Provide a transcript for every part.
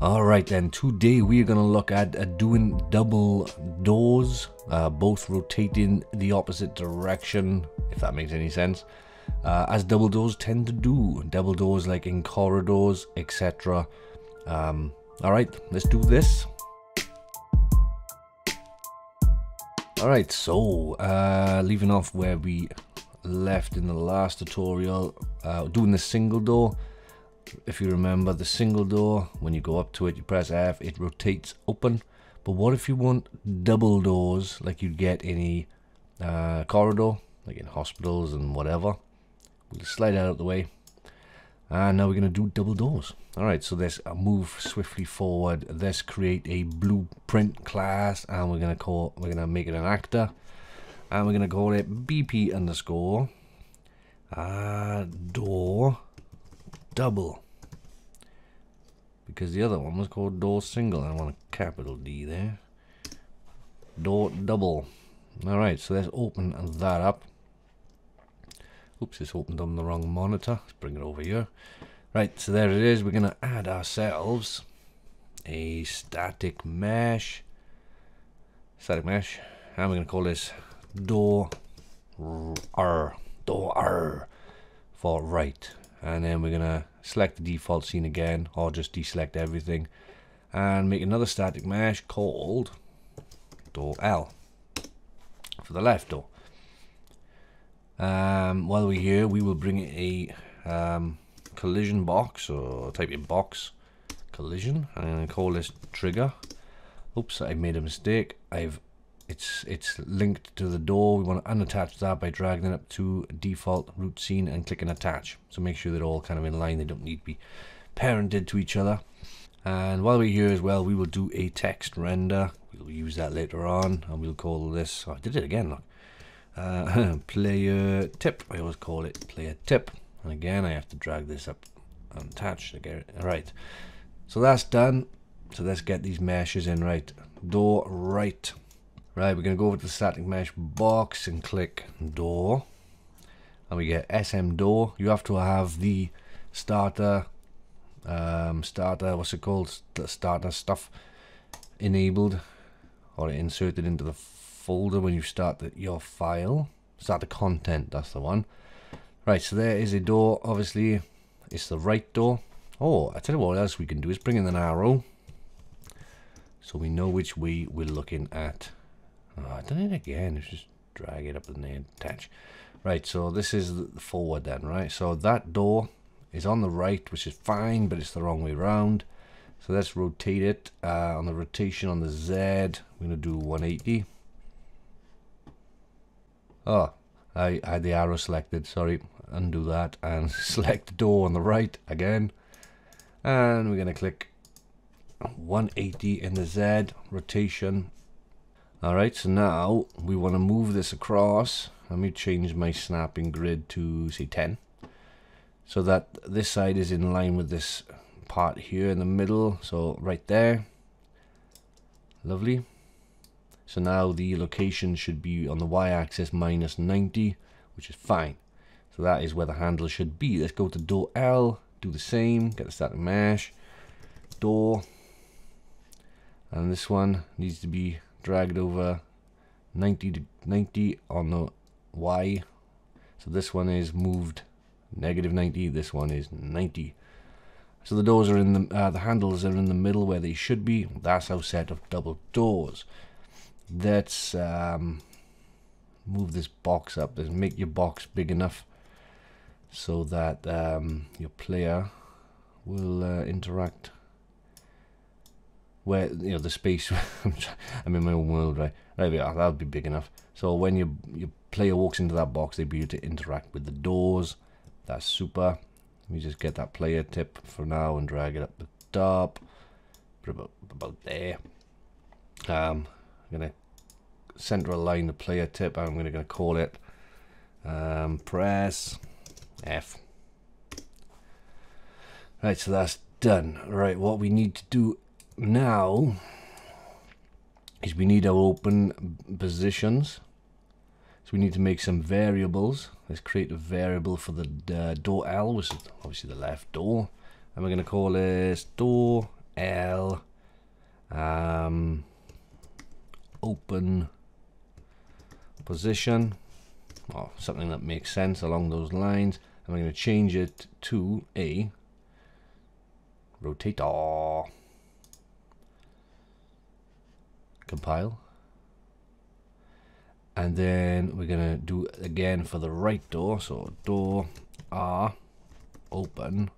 Alright then, today we're going to look at uh, doing double doors, uh, both rotating the opposite direction, if that makes any sense, uh, as double doors tend to do. Double doors like in corridors, etc. Um, Alright, let's do this. Alright, so, uh, leaving off where we left in the last tutorial, uh, doing the single door, if you remember the single door when you go up to it you press F it rotates open. But what if you want double doors like you get in a uh, corridor like in hospitals and whatever? We'll slide out of the way. And now we're going to do double doors. Alright so let's uh, move swiftly forward. Let's create a blueprint class and we're going to call we're going to make it an actor. And we're going to call it BP underscore uh, door double. Because the other one was called door single I want a capital D there. Door double. Alright so let's open that up. Oops it's opened on the wrong monitor. Let's bring it over here. Right so there it is. We're gonna add ourselves a static mesh. Static mesh. And we're gonna call this door R. Door R. For right and then we're gonna select the default scene again or just deselect everything and make another static mesh called door L for the left door. Um, while we're here we will bring a um, collision box or type in box collision and call this trigger. Oops I made a mistake. I've it's it's linked to the door. We want to unattach that by dragging it up to default root scene and clicking attach. So make sure they're all kind of in line. They don't need to be parented to each other. And while we're here as well we will do a text render. We'll use that later on and we'll call this oh, I did it again look. Uh, player tip. I always call it player tip. And again I have to drag this up and to get it right. So that's done. So let's get these meshes in right. Door right Right, we're going to go over to the static mesh box and click door. And we get SM door. You have to have the starter, um, starter, what's it called? The starter stuff enabled or inserted into the folder when you start the, your file. Starter Content, that's the one. Right, so there is a door. Obviously, it's the right door. Oh, I tell you what else we can do is bring in an arrow. So we know which way we're looking at. Oh, I done it again. Let's just drag it up and then attach. Right, so this is the forward then, right? So that door is on the right, which is fine, but it's the wrong way around. So let's rotate it. Uh, on the rotation on the Z, we're going to do 180. Oh, I, I had the arrow selected. Sorry, undo that and select the door on the right again. And we're going to click 180 in the Z, rotation Alright, so now we want to move this across. Let me change my snapping grid to, say, 10. So that this side is in line with this part here in the middle. So right there. Lovely. So now the location should be on the y-axis minus 90, which is fine. So that is where the handle should be. Let's go to door L, do the same, get the static mesh, door, and this one needs to be dragged over 90 to 90 on the Y. So this one is moved negative 90. This one is 90. So the doors are in the uh, the handles are in the middle where they should be. That's how set of double doors. Let's um, move this box up. Let's make your box big enough so that um, your player will uh, interact where you know the space I'm in my own world right? Right that'll be big enough. So when your your player walks into that box they'd be able to interact with the doors. That's super. Let me just get that player tip for now and drag it up the top. Put about about there. Um I'm gonna center align the player tip. I'm gonna, gonna call it um, press F. Right so that's done. Right what we need to do now is we need our open positions. So we need to make some variables. Let's create a variable for the uh, door L, which is obviously the left door. And we're going to call this door L, um, open position, or something that makes sense along those lines. And we're going to change it to a rotator. Compile. And then we're to do it again for the right door. So door R open.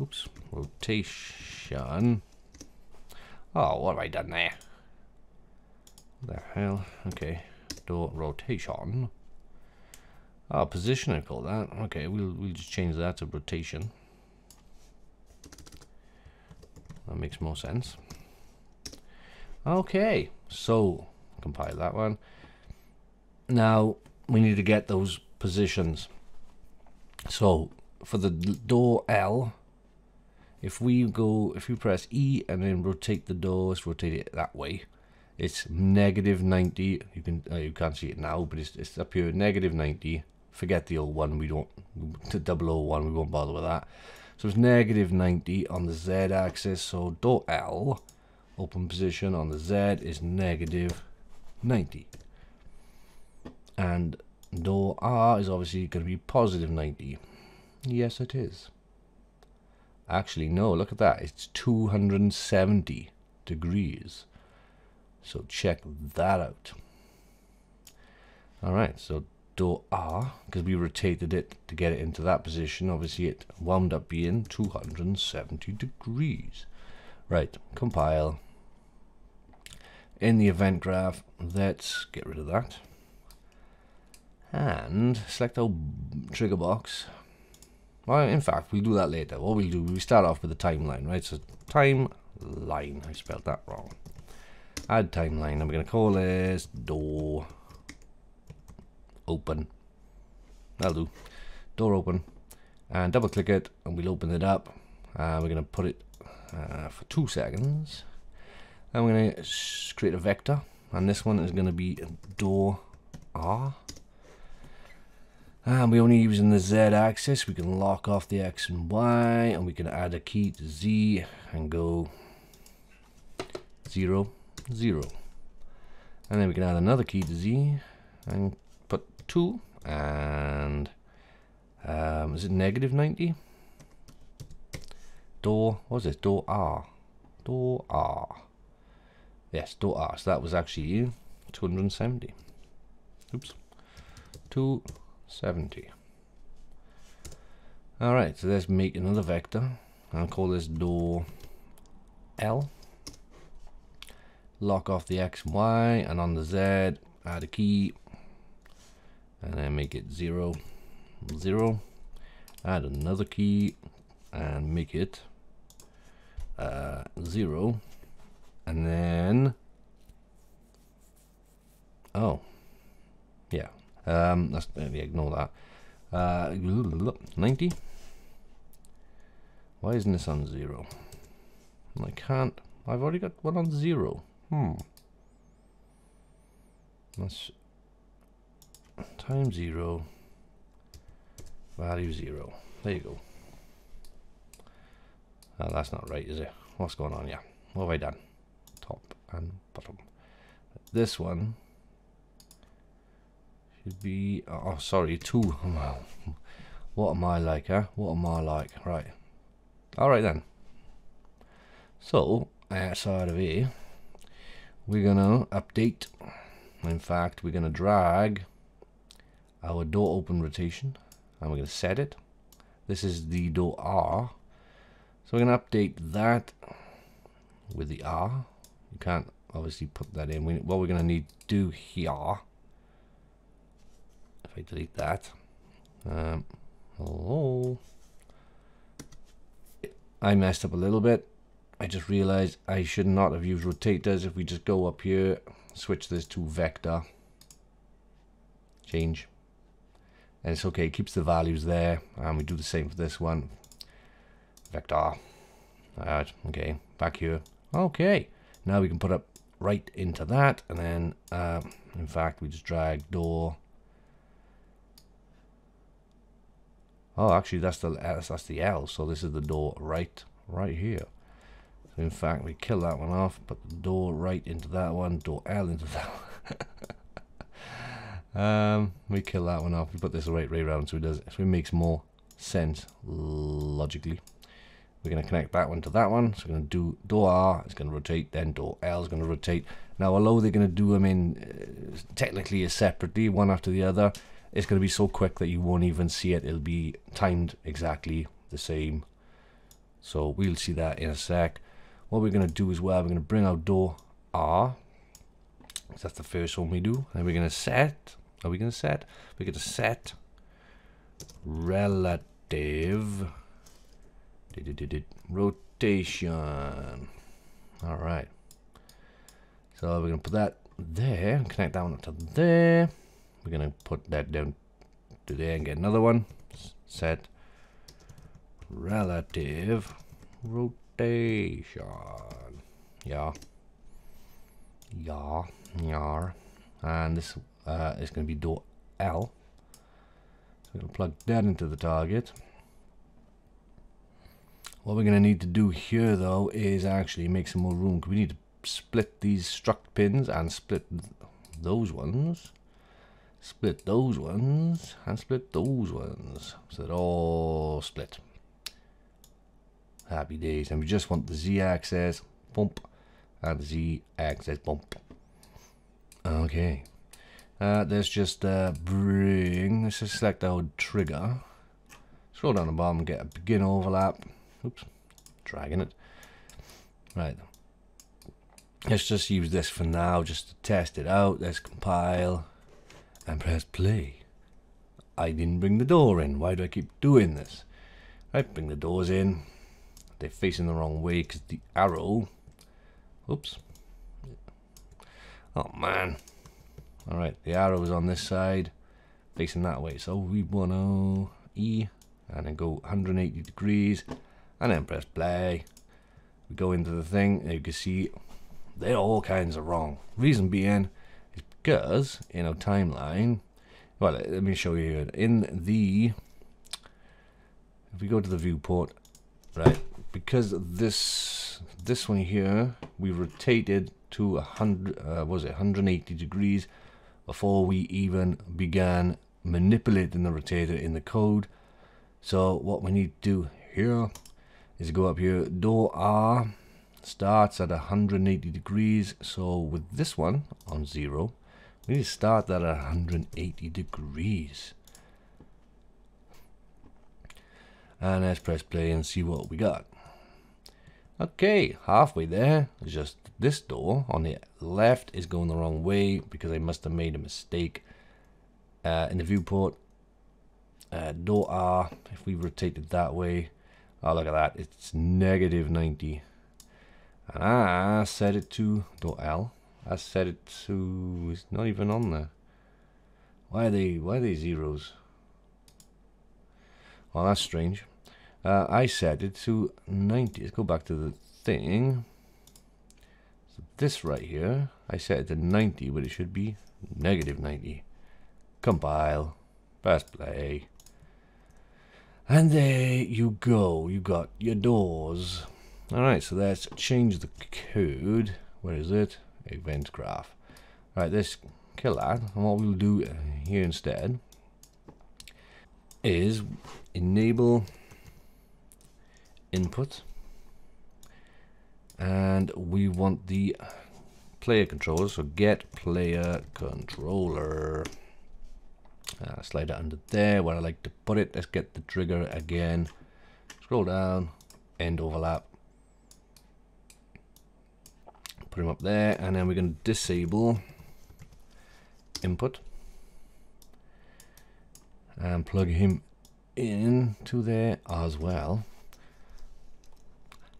Oops, rotation. Oh, what have I done there? What the hell? Okay, door rotation. Oh, position I call that. Okay, we'll we'll just change that to rotation. That makes more sense. Okay, so compile that one. Now we need to get those positions. So for the door L, if we go, if we press E and then rotate the door, let's rotate it that way. It's negative 90. You can uh, you can't see it now, but it's, it's up here negative 90. Forget the old one. We don't O one. We won't bother with that. So it's negative 90 on the Z axis. So door L, open position on the Z is negative 90. And door R is obviously going to be positive 90. Yes, it is. Actually, no, look at that. It's 270 degrees. So check that out. All right, so door R, because we rotated it to get it into that position, obviously it wound up being 270 degrees. Right, compile. In the event graph, let's get rid of that. And select our trigger box well, in fact, we'll do that later. What we'll do, we start off with the timeline, right? So timeline, I spelled that wrong. Add timeline. I'm going to call this door open. That'll do. Door open. And double click it, and we'll open it up. Uh, we're going to put it uh, for two seconds. We're going to create a vector. And this one is going to be door R. And we're only using the Z axis. We can lock off the X and Y and we can add a key to Z and go 0, 0. And then we can add another key to Z and put 2 and um, is it negative 90? Door, what is it? Door R. Door R. Yes, door R. So that was actually you. 270. Oops. 270. Alright, so let's make another vector. I'll call this door L. Lock off the X and Y, and on the Z, add a key, and then make it 0, 0. Add another key, and make it uh, 0. And then, oh, yeah, um, that's uh, yeah, ignore that. Uh, 90. Why isn't this on zero? I can't. I've already got one on zero. Hmm. Let's time zero. Value zero. There you go. Oh, that's not right, is it? What's going on? Yeah. What have I done? And bottom. This one should be, oh sorry, two. what am I like, huh? What am I like? Right. Alright then. So, outside of here, we're gonna update. In fact, we're gonna drag our door open rotation and we're gonna set it. This is the door R. So we're gonna update that with the R. You can't obviously put that in. We, what we're gonna need to do here if I delete that. Um, hello. I messed up a little bit. I just realized I should not have used rotators. If we just go up here, switch this to vector, change. And it's okay, it keeps the values there. And we do the same for this one. Vector. Alright, okay, back here. Okay, now we can put up right into that. And then, uh, in fact, we just drag door Oh, actually, that's the that's, that's the L. So this is the door right right here. in fact, we kill that one off, put the door right into that one, door L into that one. um, we kill that one off. We put this right way around so it does so it makes more sense logically. We're going to connect that one to that one. So we're going to do door R, it's going to rotate, then door L is going to rotate. Now, although they're going to do them in uh, technically separately, one after the other, it's going to be so quick that you won't even see it. It'll be timed exactly the same. So we'll see that in a sec. What we're going to do as well, we're going to bring out door R. That's the first one we do. And we're going to set, are we going to set? We're going to set relative rotation. All right. So we're going to put that there, connect that one up to there. We're going to put that down to there and get another one. Set relative rotation. Yeah. Yeah. Yeah. And this uh, is going to be door L. So we're going to plug that into the target. What we're going to need to do here though is actually make some more room. We need to split these struct pins and split those ones. Split those ones and split those ones. So they're all split. Happy days. And we just want the z-axis bump and the z-axis bump. Okay. Uh, let's just uh, bring, let's just select our trigger. Scroll down the bottom, get a begin overlap. Oops, dragging it. Right. Let's just use this for now, just to test it out. Let's compile and press play. I didn't bring the door in. Why do I keep doing this? Right, bring the doors in. They're facing the wrong way because the arrow... Oops. Oh, man. Alright, the arrow is on this side, facing that way. So we want to E, and then go 180 degrees, and then press play. We go into the thing, and you can see they're all kinds of wrong. Reason being is because in our timeline, well, let me show you. In the, if we go to the viewport, right, because this this one here, we rotated to a hundred, uh, was it 180 degrees before we even began manipulating the rotator in the code. So what we need to do here is go up here, door R starts at 180 degrees. So with this one on zero, we need to start that at 180 degrees. And let's press play and see what we got. Okay, halfway there. Just this door on the left is going the wrong way because I must have made a mistake uh, in the viewport. Uh, door R, if we rotate it that way, oh look at that, it's negative 90. And I set it to door L. I set it to, it's not even on there. Why are they, why are they zeros? Well, that's strange. Uh, I set it to 90. Let's go back to the thing. So this right here, I set it to 90, but it should be negative 90. Compile. Press play. And there you go. You got your doors. Alright, so let's change the code. Where is it? Event graph. Right, let's kill that. And what we'll do uh, here instead is enable input and we want the player controller so get player controller uh, slide it under there where I like to put it. Let's get the trigger again. Scroll down. End overlap. Put him up there. And then we're going to disable input. And plug him into there as well.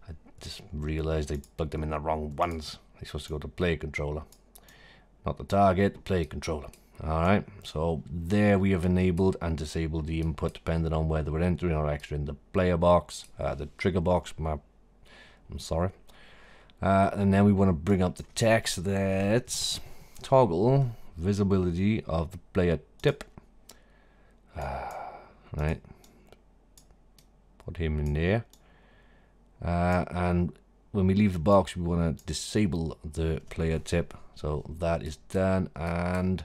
I just realized I bugged them in the wrong ones. They're supposed to go to play controller. Not the target, play controller. Alright, so there we have enabled and disabled the input depending on whether we're entering or exiting the player box, uh, the trigger box, my, I'm sorry. Uh, and then we want to bring up the text that's toggle visibility of the player tip. Uh, right, put him in there uh, and when we leave the box, we want to disable the player tip. So that is done. And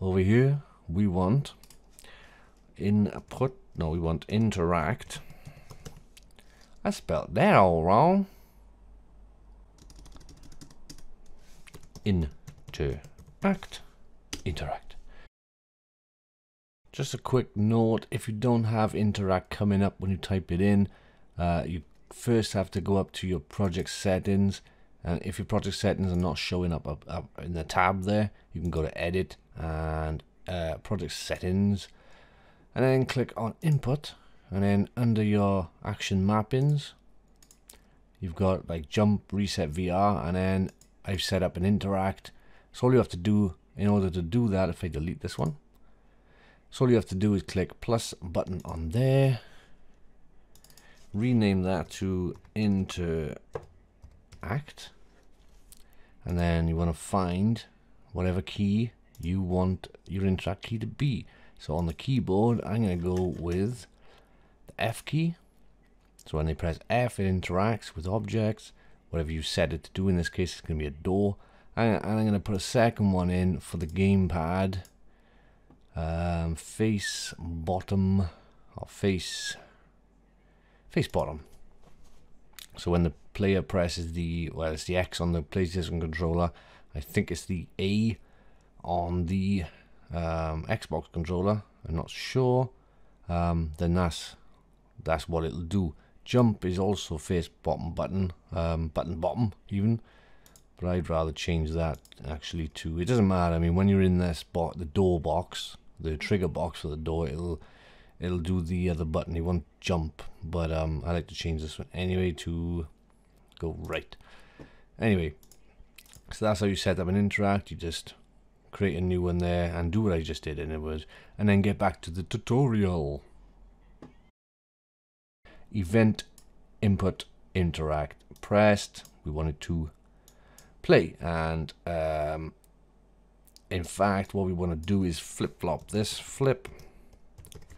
over here, we want input. No, we want interact. I spelled that all wrong. Interact. Interact. Just a quick note, if you don't have interact coming up when you type it in, uh, you first have to go up to your project settings and if your project settings are not showing up, up, up in the tab there you can go to edit and uh, project settings and then click on input. And then under your action mappings you've got like jump reset VR and then I've set up an interact. So all you have to do in order to do that if I delete this one so all you have to do is click plus button on there. Rename that to interact and then you want to find whatever key you want your interact key to be. So on the keyboard I'm going to go with the F key. So when they press F it interacts with objects. Whatever you set it to do in this case it's going to be a door. And, I'm going to put a second one in for the gamepad. Um, face bottom or face face bottom. So when the player presses the, well, it's the X on the PlayStation controller, I think it's the A on the um, Xbox controller, I'm not sure, um, then that's, that's what it'll do. Jump is also face bottom button, um, button bottom even, but I'd rather change that actually to, it doesn't matter, I mean when you're in this spot, the door box, the trigger box for the door, it'll it'll do the other button. It won't jump, but um, I like to change this one anyway to go right. Anyway, so that's how you set up an interact. You just create a new one there and do what I just did, and it was, and then get back to the tutorial. Event input interact pressed. We wanted to play, and um, in fact, what we want to do is flip flop this flip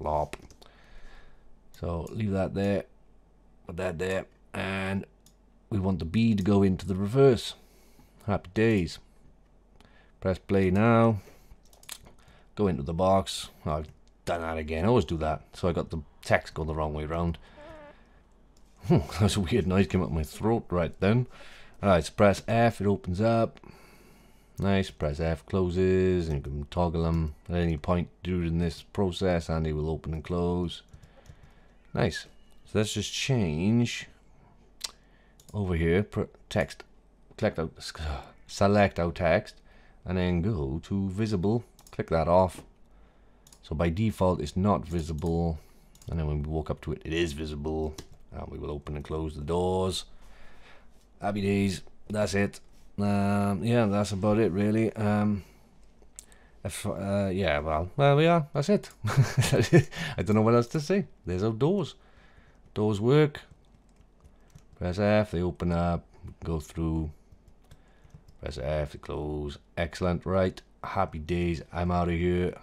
flop. So leave that there, put that there, and we want the B to go into the reverse. Happy days. Press play now. Go into the box. I've done that again. I always do that. So I got the text going the wrong way around. That's a weird noise came up my throat right then. Alright, so press F, it opens up. Nice, press F closes and you can toggle them at any point during this process and they will open and close. Nice. So let's just change over here, text, select out, select out text and then go to visible, click that off. So by default it's not visible and then when we walk up to it, it is visible and we will open and close the doors. Happy days, that's it. Um, yeah, that's about it really. Um, if, uh, yeah, well, there we are. That's it. I don't know what else to say. There's our doors. Doors work. Press F, they open up, go through. Press F to close. Excellent. Right. Happy days. I'm out of here.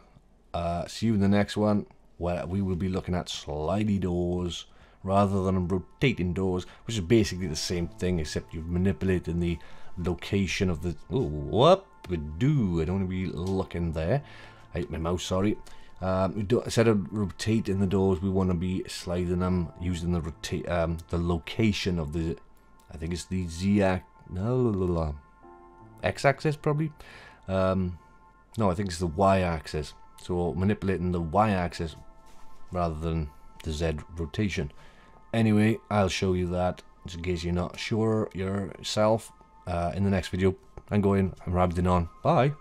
Uh, see you in the next one where we will be looking at slidey doors rather than rotating doors, which is basically the same thing except you've manipulating the location of the... Oh, what we do? I don't want to be looking there. I hate my mouse, sorry. Um, instead of rotating the doors, we want to be sliding them using the rotate, um, the location of the, I think it's the Z no, x-axis probably. Um, no, I think it's the y-axis. So manipulating the y-axis rather than the Z rotation. Anyway, I'll show you that in case you're not sure yourself uh, in the next video. I'm going, I'm rabbiting on. Bye.